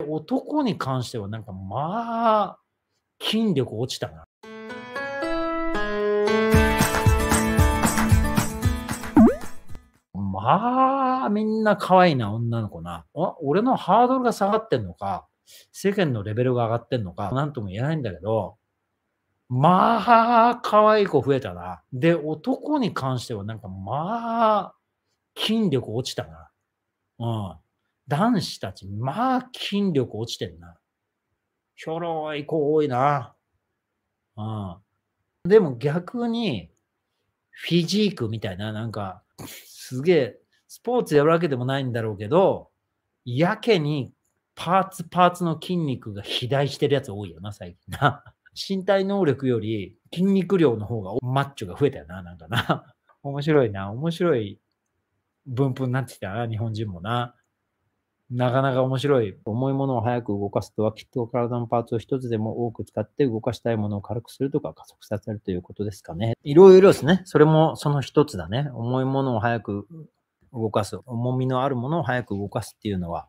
男に関してはなんかまあ、筋力落ちたな。まあ、みんな可愛いな、女の子な。俺のハードルが下がってんのか、世間のレベルが上がってんのか、なんとも言えないんだけど、まあ、可愛い子増えたな。で、男に関してはなんかまあ、筋力落ちたな。うん。男子たち、まあ、筋力落ちてんな。ひょろい子多いな。うん。でも逆に、フィジークみたいな、なんか、すげえ、スポーツやるわけでもないんだろうけど、やけにパーツパーツの筋肉が肥大してるやつ多いよな、最近な。身体能力より筋肉量の方がマッチョが増えたよな、なんかな。面白いな、面白い分布になってきたな、日本人もな。なかなか面白い。重いものを早く動かすとは、きっと体のパーツを一つでも多く使って動かしたいものを軽くするとか加速させるということですかね。いろいろですね。それもその一つだね。重いものを早く動かす。重みのあるものを早く動かすっていうのは、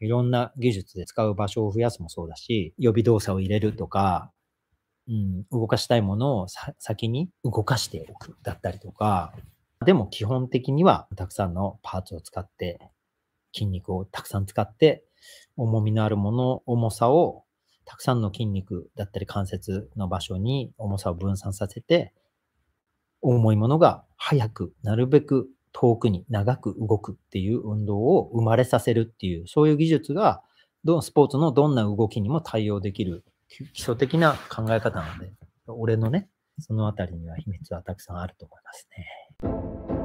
いろんな技術で使う場所を増やすもそうだし、予備動作を入れるとか、うん、動かしたいものを先に動かしておくだったりとか、でも基本的にはたくさんのパーツを使って筋肉をたくさん使って、重みのあるもの、重さをたくさんの筋肉だったり関節の場所に重さを分散させて、重いものが早く、なるべく遠くに長く動くっていう運動を生まれさせるっていう、そういう技術が、スポーツのどんな動きにも対応できる基礎的な考え方なので、俺のね、そのあたりには秘密はたくさんあると思いますね。